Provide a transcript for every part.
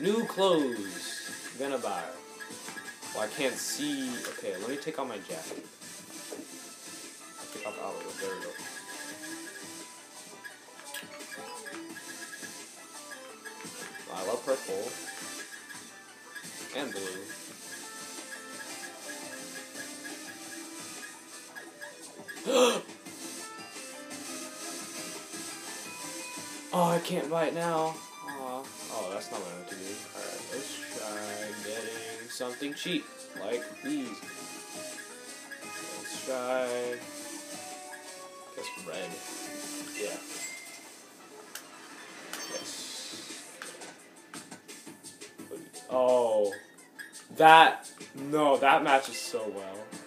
New clothes. Gonna buy. Well, I can't see. Okay, let me take off my jacket. Take off out of There we go. I love purple and blue. oh, I can't buy it now. That's not what I meant to do. Uh, Alright, let's try getting something cheap, like these. Let's try. Guess red. Yeah. Yes. Oh. That. No, that matches so well.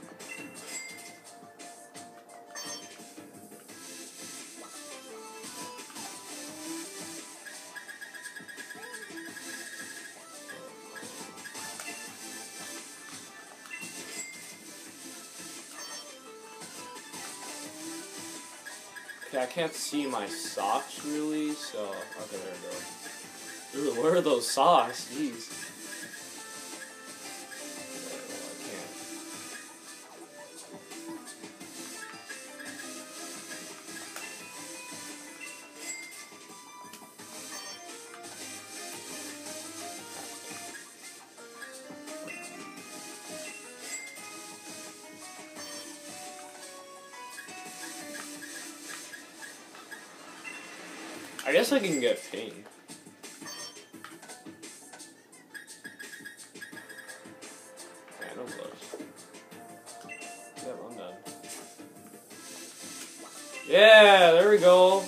Okay, I can't see my socks really, so okay, there we go. Ooh, where are those socks? Jeez. I guess I can get gloves. Yep, I'm done. Yeah, there we go.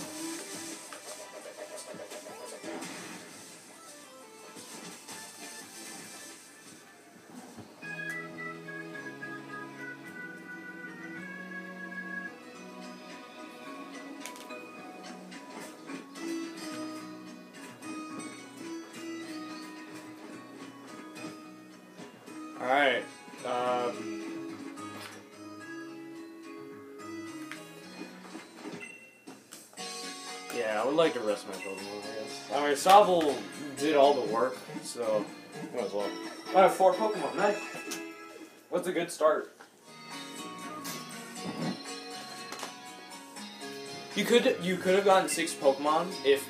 Yeah, I would like to rest my Pokemon, I guess. Alright, Sobble did all the work, so might as well. I have four Pokemon, nice. What's a good start? You could you could have gotten six Pokemon if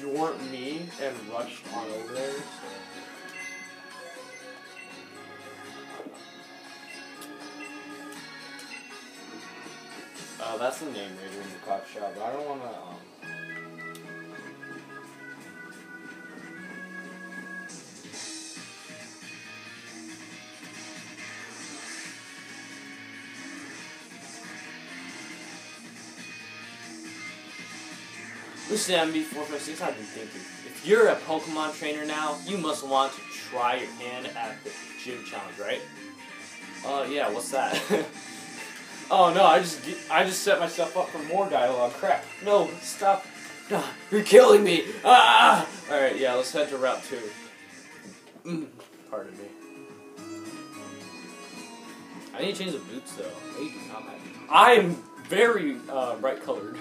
you weren't me and rushed on over there. So. Uh, that's the name rater in the cop shop, but I don't want to. Um... Listen, MB456, I've been thinking. If you're a Pokemon trainer now, you must want to try your hand at the gym challenge, right? Uh, yeah, what's that? Oh no, I just I just set myself up for more dialogue. Crap. No, stop. Ah, you're killing me. Ah! Alright, yeah, let's head to Route 2. Mm, pardon me. I need to change the boots though. Do not match. I am very uh, bright colored.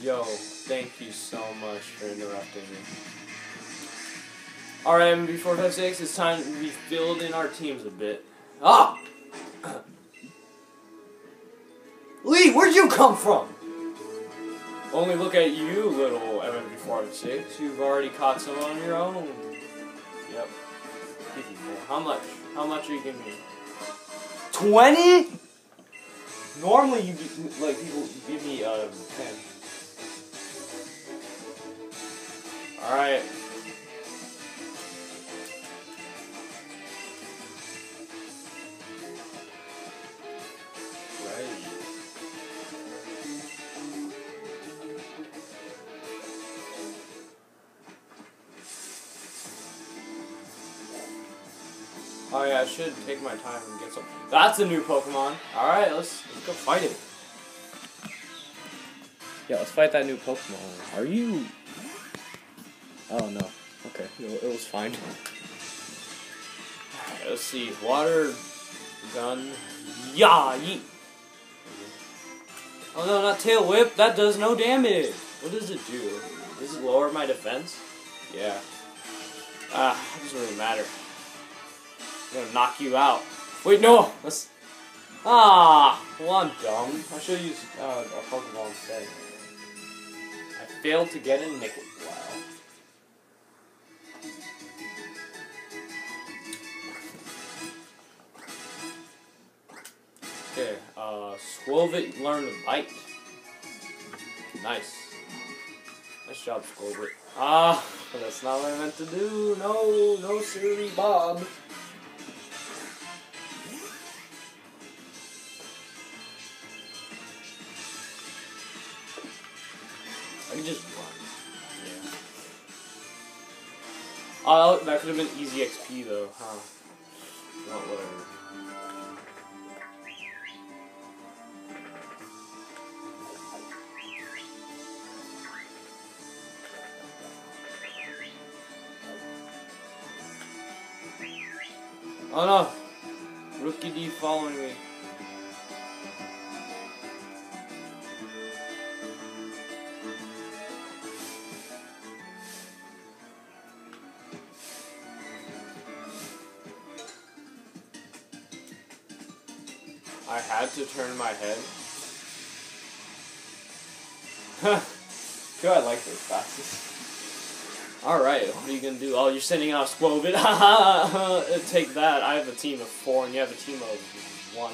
Yo, thank you so much for interrupting me. Alright, MB456, it's time we filled in our teams a bit. Ah! Lee, where'd you come from? Only look at you, little MB456. You've already caught some on your own. Yep. How much? How much are you giving me? 20? Normally, you like people give me uh 10. Alright. Right. Oh yeah, I should take my time and get some. That's a new Pokemon. All right, let's let's go fight it. Yeah, let's fight that new Pokemon. Are you? Oh no. Okay, it, it was fine. let's see. Water gun. Yeah, yeet. Oh no, not tail whip. That does no damage. What does it do? Does it lower my defense? Yeah. Ah, it doesn't really matter. I'm gonna knock you out. Wait, no! Let's. Ah! Well, I'm dumb. I should use uh, a Pokeball instead. I failed to get a Nickel. Okay, uh, Skwovet learned to bite. Nice. Nice job, Skwovet. Ah, that's not what I meant to do. No, no, Siri Bob. I can just run. Yeah. Oh, that could have been easy XP though, huh? Not whatever. Oh no! Rookidee following me. I had to turn my head. God, I like those glasses. Alright, what are you gonna do? Oh, you're sending out Skwovet. Uh, take that. I have a team of four, and you have a team of one.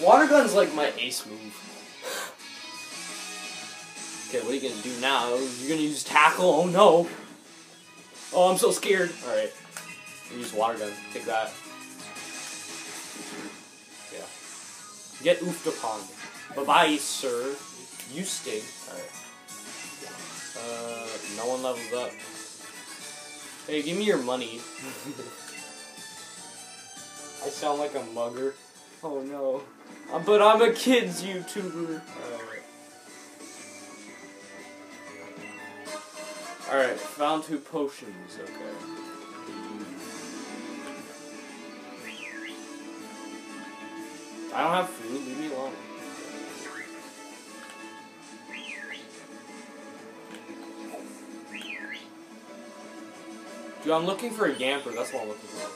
Water gun's like my ace move. okay, what are you gonna do now? You're gonna use tackle? Oh no! Oh, I'm so scared. Alright. Use water gun. Take that. Yeah. Get oofed upon. Bye bye, sir. You sting. Alright. Uh, no one levels up. Hey, give me your money. I sound like a mugger. Oh no. Uh, but I'm a kids YouTuber. Alright. Alright, found two potions. Okay. I don't have food. Leave me alone. I'm looking for a Yamper. That's what I'm looking for.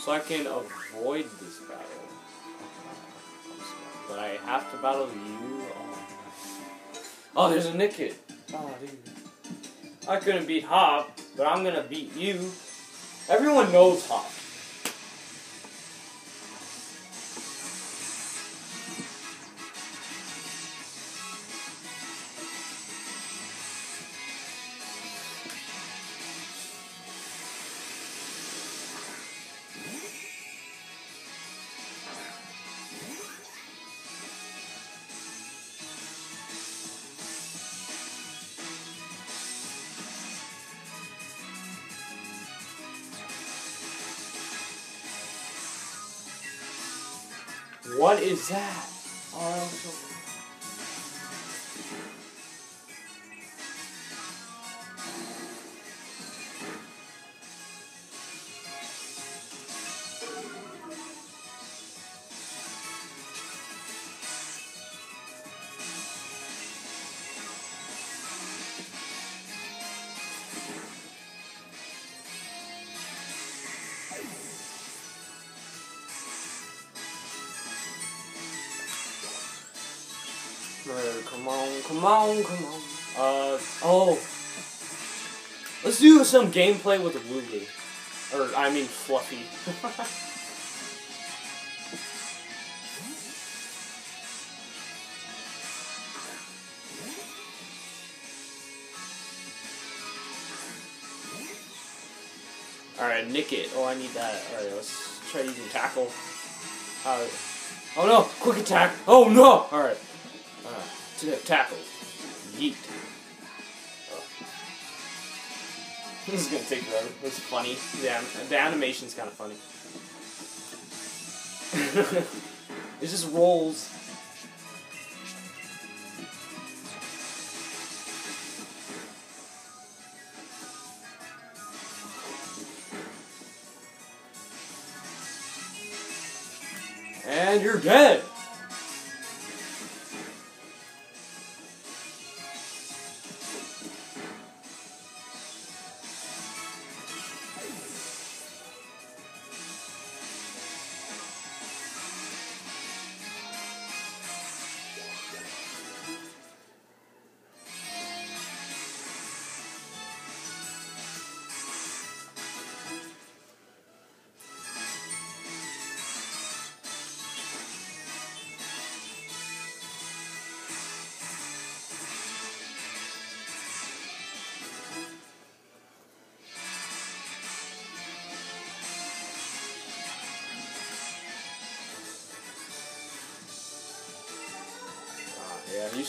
So I can avoid this battle. But I have to battle you. Oh, oh there's a Nickit. Oh, dude. I couldn't beat Hop, but I'm gonna beat you. Everyone knows Hop. What is that? Come on, come on, come on. Uh, oh. Let's do some gameplay with Woolly. Or, I mean, Fluffy. Alright, Nickit. Oh, I need that. Alright, let's try using tackle. Uh, oh no! Quick attack! Oh no! Alright. Uh, t- tackle. Yeet. Oh. This is gonna take forever. It's funny. Yeah, the animation's kind of funny. it just rolls. And you're dead!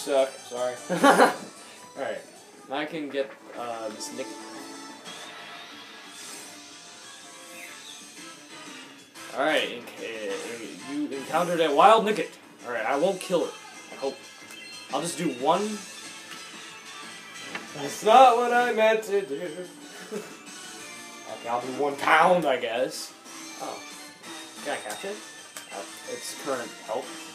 Suck. Sorry. Alright. Now I can get uh, this Nick. Alright, uh, you encountered a wild Nickit. Alright, I won't kill it. I hope. I'll just do one. That's not what I meant to do. okay, I'll do one pound, I guess. Oh. Can I catch it? At its current health.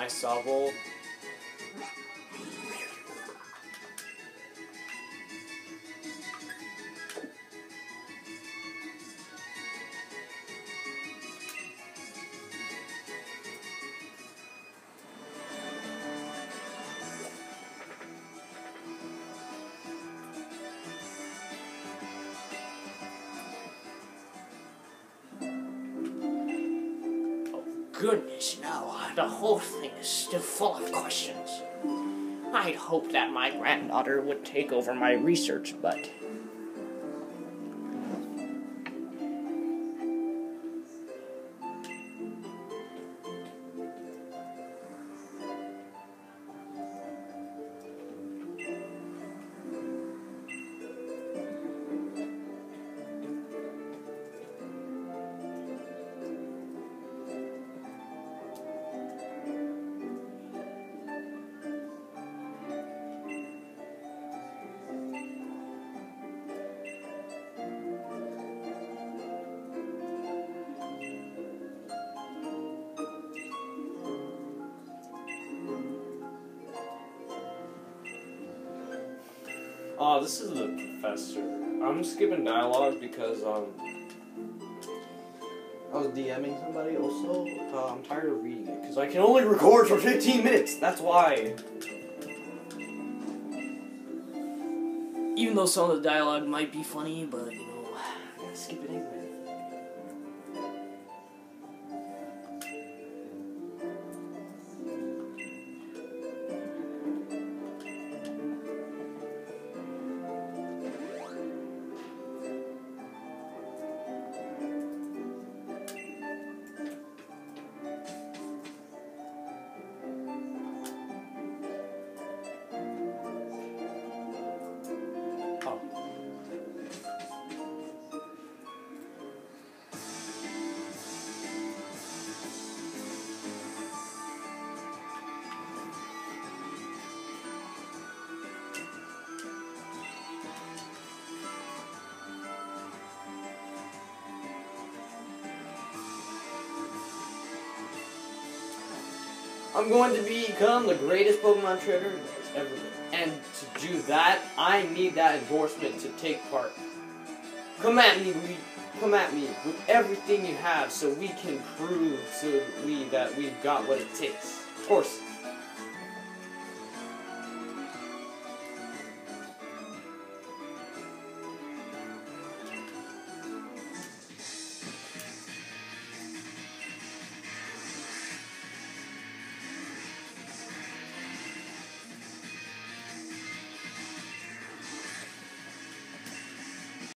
Nice salvo. Oh, goodness, no. The whole thing is still full of questions. I'd hoped that my granddaughter would take over my research, but. Oh, this is the professor. I'm skipping dialogue because um I was DMing somebody also. Uh, I'm tired of reading it because I can only record for 15 minutes. That's why. Even though some of the dialogue might be funny, but I'm going to become the greatest Pokemon trainer ever. And to do that, I need that endorsement to take part. Come at me, we come at me with everything you have so we can prove to we that we've got what it takes. Course,